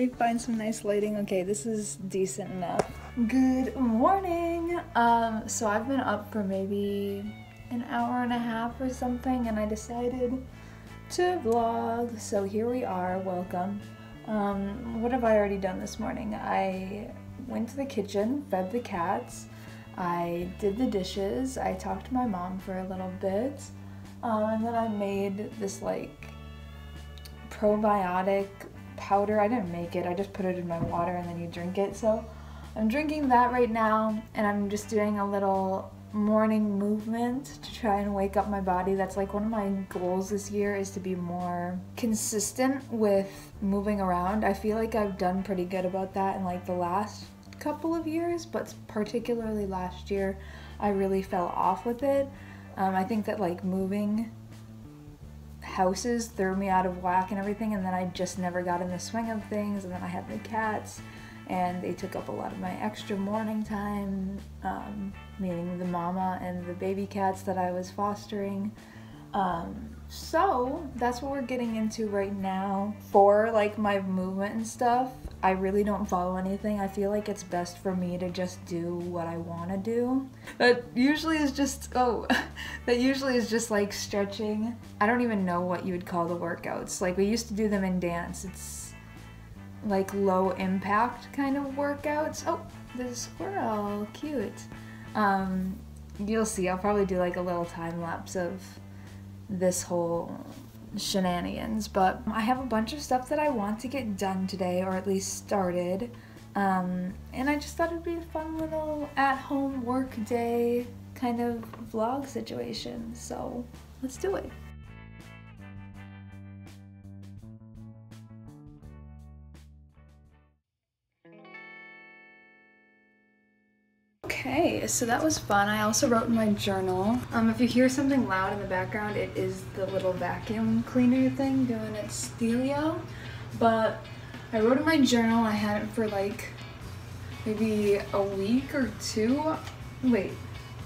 me find some nice lighting. Okay, this is decent enough. Good morning. Um, so I've been up for maybe an hour and a half or something, and I decided to vlog. So here we are. Welcome. Um, what have I already done this morning? I went to the kitchen, fed the cats. I did the dishes. I talked to my mom for a little bit. Um, and then I made this like probiotic powder. I didn't make it, I just put it in my water and then you drink it. So I'm drinking that right now and I'm just doing a little morning movement to try and wake up my body. That's like one of my goals this year is to be more consistent with moving around. I feel like I've done pretty good about that in like the last couple of years, but particularly last year, I really fell off with it. Um, I think that like moving houses threw me out of whack and everything, and then I just never got in the swing of things. And then I had the cats, and they took up a lot of my extra morning time, um, meaning the mama and the baby cats that I was fostering. Um, so that's what we're getting into right now. For like my movement and stuff, I really don't follow anything. I feel like it's best for me to just do what I want to do. That usually is just, oh, that usually is just like stretching. I don't even know what you would call the workouts. Like we used to do them in dance. It's like low impact kind of workouts. Oh, the squirrel, cute. Um, you'll see, I'll probably do like a little time lapse of this whole shenanigans, but I have a bunch of stuff that I want to get done today, or at least started. Um, and I just thought it'd be a fun little at home work day kind of vlog situation. So let's do it. Okay, so that was fun. I also wrote in my journal. Um, if you hear something loud in the background, it is the little vacuum cleaner thing doing its dealio. But I wrote in my journal, I had it for like maybe a week or two. Wait,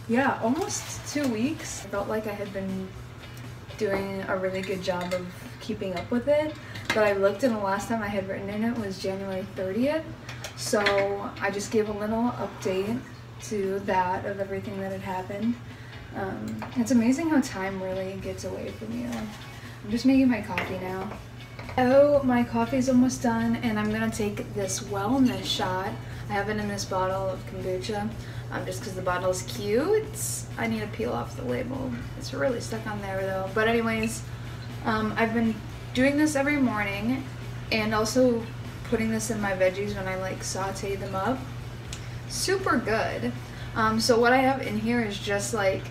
yeah, almost two weeks. I felt like I had been doing a really good job of keeping up with it. But I looked and the last time I had written in it was January 30th. So I just gave a little update to that of everything that had happened. Um, it's amazing how time really gets away from you. I'm just making my coffee now. Oh, my coffee's almost done and I'm gonna take this wellness shot. I have it in this bottle of kombucha um, just because the bottle is cute. I need to peel off the label. It's really stuck on there though. But anyways, um, I've been doing this every morning and also putting this in my veggies when I like saute them up super good. Um, so what I have in here is just like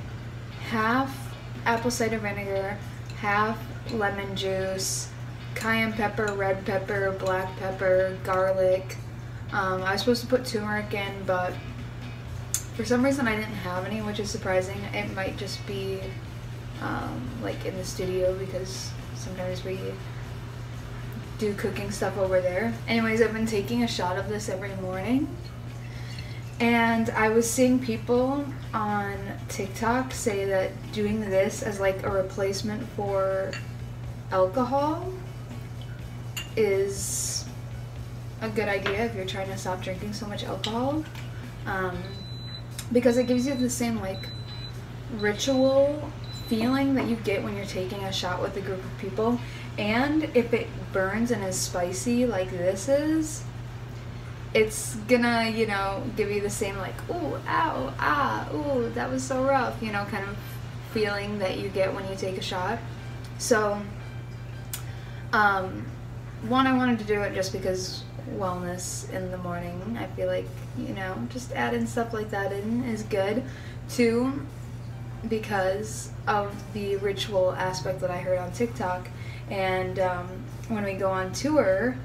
half apple cider vinegar, half lemon juice, cayenne pepper, red pepper, black pepper, garlic. Um, I was supposed to put turmeric in, but for some reason I didn't have any, which is surprising. It might just be um, like in the studio because sometimes we do cooking stuff over there. Anyways, I've been taking a shot of this every morning and I was seeing people on TikTok say that doing this as like a replacement for alcohol is a good idea if you're trying to stop drinking so much alcohol. Um, because it gives you the same like ritual feeling that you get when you're taking a shot with a group of people. And if it burns and is spicy like this is, it's gonna, you know, give you the same like, ooh, ow, ah, ooh, that was so rough, you know, kind of feeling that you get when you take a shot. So, um, one, I wanted to do it just because wellness in the morning. I feel like, you know, just adding stuff like that in is good. Two, because of the ritual aspect that I heard on TikTok. And um, when we go on tour,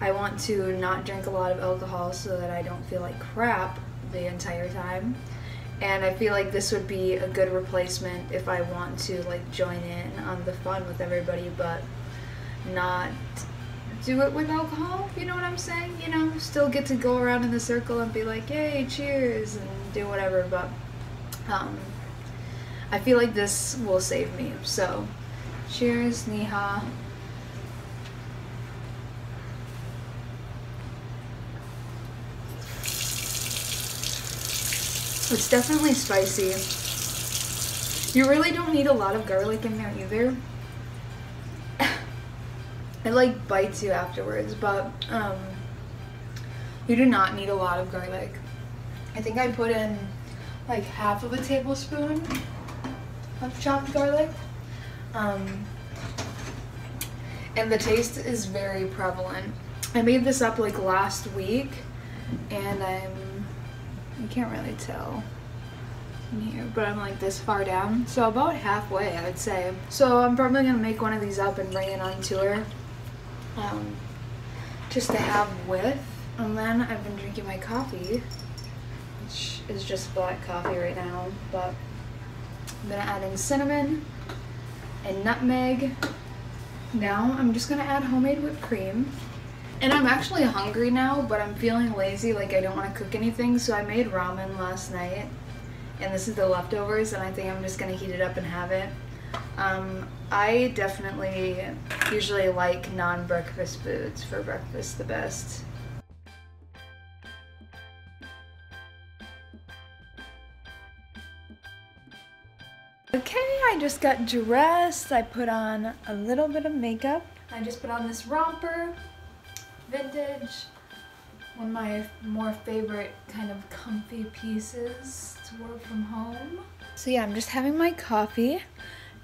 I want to not drink a lot of alcohol so that I don't feel like crap the entire time. And I feel like this would be a good replacement if I want to like join in on the fun with everybody but not do it with alcohol, you know what I'm saying? You know, still get to go around in the circle and be like, yay, cheers, and do whatever, but um, I feel like this will save me. So, cheers, Niha. It's definitely spicy. You really don't need a lot of garlic in there either. it like bites you afterwards, but um, you do not need a lot of garlic. I think I put in like half of a tablespoon of chopped garlic. Um, and the taste is very prevalent. I made this up like last week and I'm, you can't really tell in here, but I'm like this far down. So about halfway, I would say. So I'm probably gonna make one of these up and bring it on tour. Um, just to have with. And then I've been drinking my coffee, which is just black coffee right now, but I'm gonna add in cinnamon and nutmeg. Now I'm just gonna add homemade whipped cream. And I'm actually hungry now, but I'm feeling lazy, like I don't want to cook anything, so I made ramen last night. And this is the leftovers, and I think I'm just gonna heat it up and have it. Um, I definitely usually like non-breakfast foods for breakfast the best. Okay, I just got dressed. I put on a little bit of makeup. I just put on this romper, vintage, one of my more favorite kind of comfy pieces to work from home. So yeah, I'm just having my coffee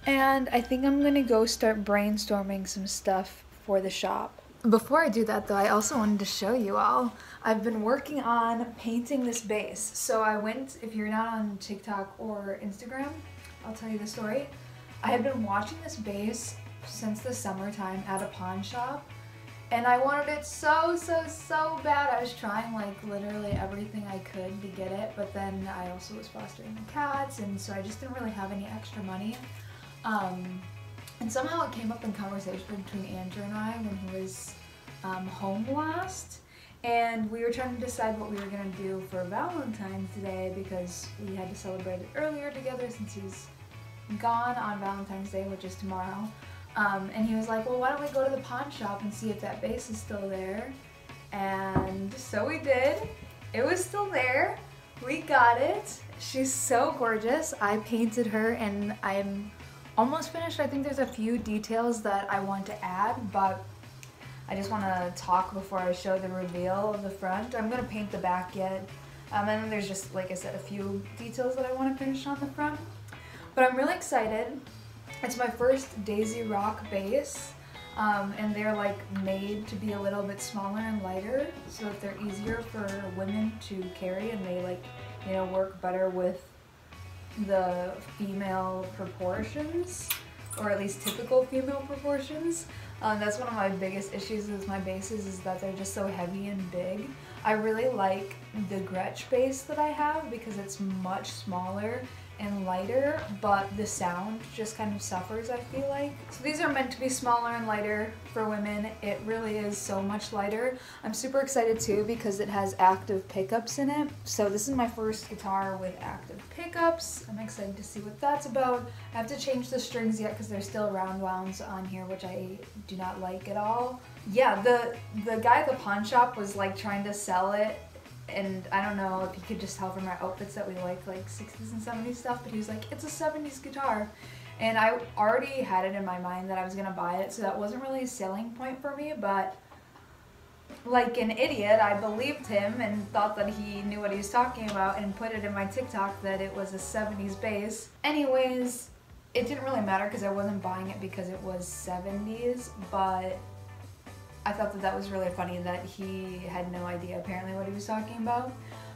and I think I'm gonna go start brainstorming some stuff for the shop. Before I do that though, I also wanted to show you all. I've been working on painting this bass. So I went, if you're not on TikTok or Instagram, I'll tell you the story. I have been watching this bass since the summertime at a pawn shop and I wanted it so, so, so bad. I was trying like literally everything I could to get it, but then I also was fostering the cats and so I just didn't really have any extra money. Um, and somehow it came up in conversation between Andrew and I when he was um, home last. And we were trying to decide what we were going to do for Valentine's Day because we had to celebrate it earlier together since he's gone on Valentine's Day, which is tomorrow. Um, and he was like, well, why don't we go to the pawn shop and see if that bass is still there? And so we did. It was still there. We got it. She's so gorgeous. I painted her and I'm almost finished. I think there's a few details that I want to add, but I just want to talk before I show the reveal of the front. I'm going to paint the back yet. Um, and then there's just, like I said, a few details that I want to finish on the front. But I'm really excited. It's my first Daisy Rock bass. Um, and they're like made to be a little bit smaller and lighter so that they're easier for women to carry and they like, you know, work better with the female proportions or at least typical female proportions. Um, that's one of my biggest issues with my basses is that they're just so heavy and big. I really like the Gretsch bass that I have because it's much smaller and lighter, but the sound just kind of suffers, I feel like. So these are meant to be smaller and lighter for women. It really is so much lighter. I'm super excited too because it has active pickups in it. So this is my first guitar with active pickups. I'm excited to see what that's about. I have to change the strings yet because there's still round wounds on here, which I do not like at all. Yeah, the, the guy at the pawn shop was like trying to sell it and I don't know if you could just tell from our outfits that we like like 60s and 70s stuff, but he was like, it's a 70s guitar. And I already had it in my mind that I was gonna buy it, so that wasn't really a selling point for me, but like an idiot, I believed him and thought that he knew what he was talking about and put it in my TikTok that it was a 70s bass. Anyways, it didn't really matter because I wasn't buying it because it was 70s, but I thought that that was really funny that he had no idea apparently what he was talking about.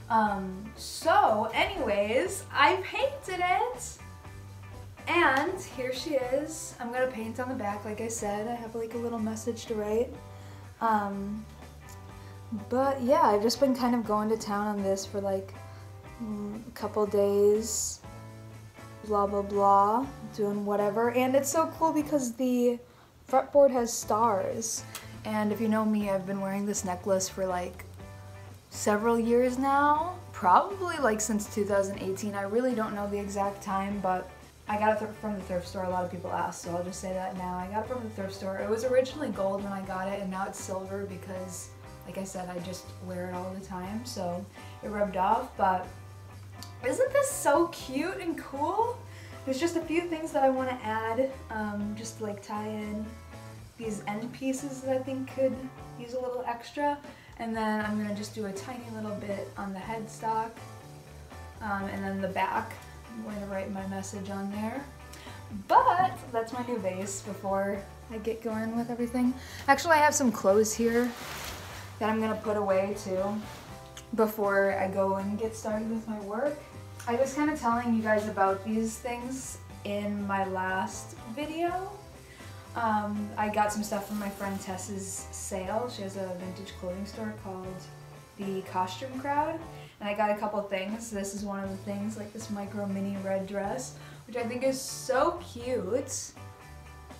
Um, so anyways, I painted it. And here she is. I'm gonna paint on the back, like I said. I have like a little message to write. Um, but yeah, I've just been kind of going to town on this for like mm, a couple days. Blah, blah, blah. Doing whatever. And it's so cool because the fretboard has stars. And if you know me, I've been wearing this necklace for like several years now. Probably like since 2018. I really don't know the exact time, but I got it from the thrift store. A lot of people ask, so I'll just say that now. I got it from the thrift store. It was originally gold when I got it, and now it's silver because, like I said, I just wear it all the time, so it rubbed off. But Isn't this so cute and cool? There's just a few things that I want to add, um, just to like tie in these end pieces that I think could use a little extra. And then I'm gonna just do a tiny little bit on the headstock. Um, and then the back, I'm going to write my message on there. But that's my new bass before I get going with everything. Actually, I have some clothes here that I'm gonna put away too before I go and get started with my work. I was kind of telling you guys about these things in my last video. Um, I got some stuff from my friend Tess's sale. She has a vintage clothing store called the Costume Crowd. And I got a couple things. This is one of the things, like this micro mini red dress, which I think is so cute.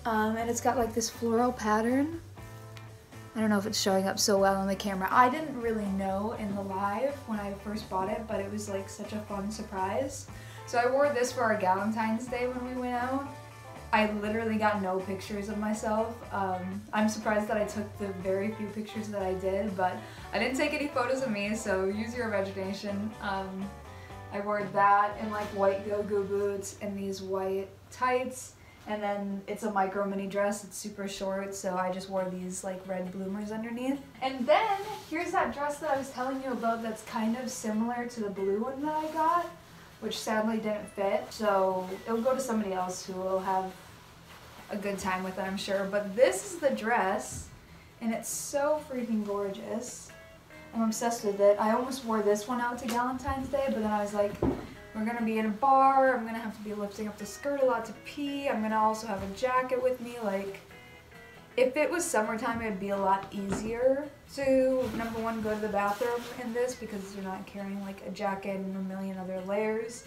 Um, and it's got like this floral pattern. I don't know if it's showing up so well on the camera. I didn't really know in the live when I first bought it, but it was like such a fun surprise. So I wore this for our Valentine's Day when we went out. I literally got no pictures of myself. Um, I'm surprised that I took the very few pictures that I did, but I didn't take any photos of me, so use your imagination. Um, I wore that in like white go-go boots and these white tights and then it's a micro mini dress, it's super short, so I just wore these like red bloomers underneath. And then here's that dress that I was telling you about that's kind of similar to the blue one that I got, which sadly didn't fit. So it'll go to somebody else who will have a good time with it, I'm sure. But this is the dress, and it's so freaking gorgeous. I'm obsessed with it. I almost wore this one out to Valentine's Day, but then I was like, we're gonna be in a bar, I'm gonna have to be lifting up the skirt a lot to pee, I'm gonna also have a jacket with me, like, if it was summertime, it'd be a lot easier to, number one, go to the bathroom in this because you're not carrying like a jacket and a million other layers.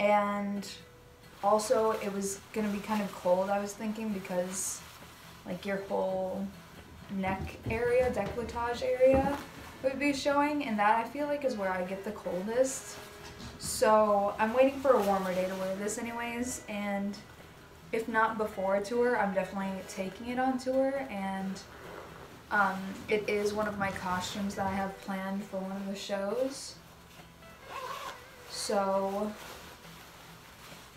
And also, it was gonna be kind of cold, I was thinking, because like your whole neck area, decolletage area would be showing, and that I feel like is where I get the coldest. So I'm waiting for a warmer day to wear this anyways, and if not before a tour, I'm definitely taking it on tour, and um, it is one of my costumes that I have planned for one of the shows. So,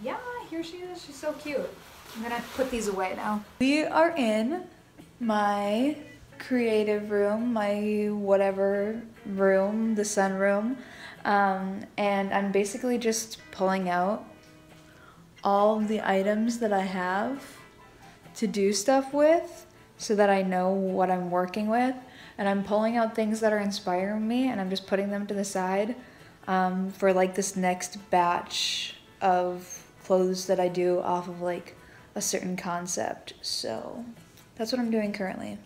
yeah, here she is. She's so cute. I'm gonna put these away now. We are in my creative room, my whatever room, the sun room. Um, and I'm basically just pulling out all of the items that I have to do stuff with so that I know what I'm working with. And I'm pulling out things that are inspiring me and I'm just putting them to the side um, for like this next batch of clothes that I do off of like a certain concept. So that's what I'm doing currently.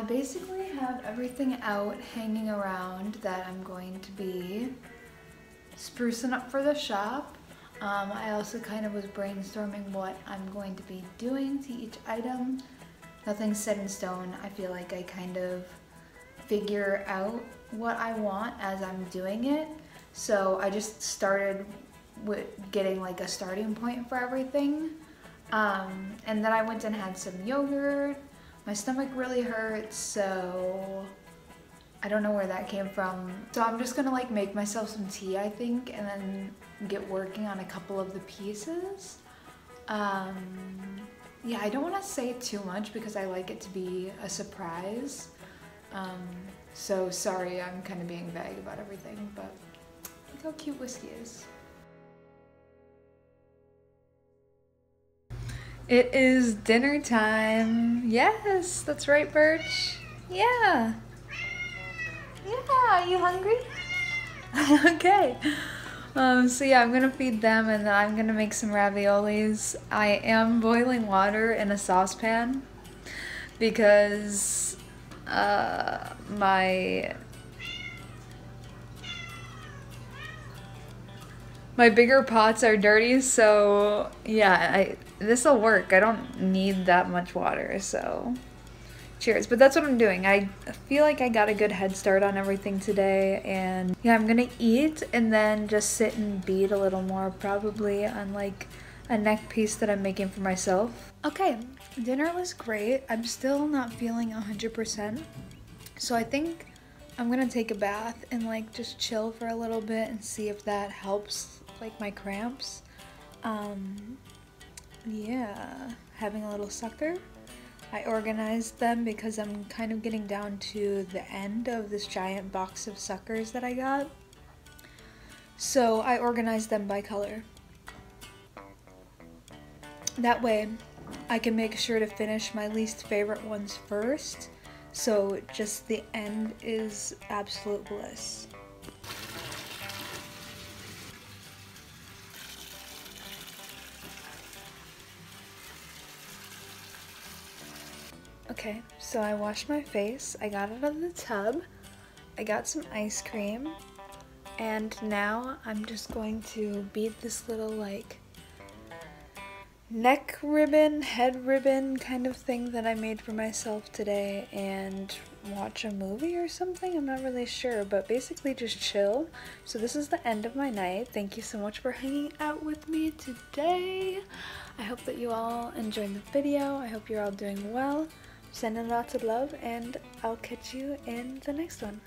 I basically have everything out hanging around that I'm going to be sprucing up for the shop. Um, I also kind of was brainstorming what I'm going to be doing to each item. Nothing's set in stone. I feel like I kind of figure out what I want as I'm doing it. So I just started with getting like a starting point for everything. Um, and then I went and had some yogurt. My stomach really hurts, so I don't know where that came from. So I'm just gonna like make myself some tea, I think, and then get working on a couple of the pieces. Um, yeah, I don't want to say too much because I like it to be a surprise. Um, so sorry, I'm kind of being vague about everything, but look how cute Whiskey is. It is dinner time. Yes, that's right, Birch. Yeah. Yeah, are you hungry? okay. Um, so yeah, I'm gonna feed them and then I'm gonna make some raviolis. I am boiling water in a saucepan because uh, my my bigger pots are dirty, so yeah, I this will work. I don't need that much water, so cheers. But that's what I'm doing. I feel like I got a good head start on everything today. And yeah, I'm gonna eat and then just sit and bead a little more, probably on like a neck piece that I'm making for myself. Okay, dinner was great. I'm still not feeling 100%. So I think I'm gonna take a bath and like just chill for a little bit and see if that helps like my cramps. Um, yeah, having a little sucker. I organized them because I'm kind of getting down to the end of this giant box of suckers that I got. So I organized them by color. That way I can make sure to finish my least favorite ones first. So just the end is absolute bliss. Okay, so I washed my face, I got out of the tub, I got some ice cream, and now I'm just going to bead this little like neck ribbon, head ribbon kind of thing that I made for myself today and watch a movie or something. I'm not really sure, but basically just chill. So this is the end of my night. Thank you so much for hanging out with me today. I hope that you all enjoyed the video. I hope you're all doing well. Sending lots of love and I'll catch you in the next one.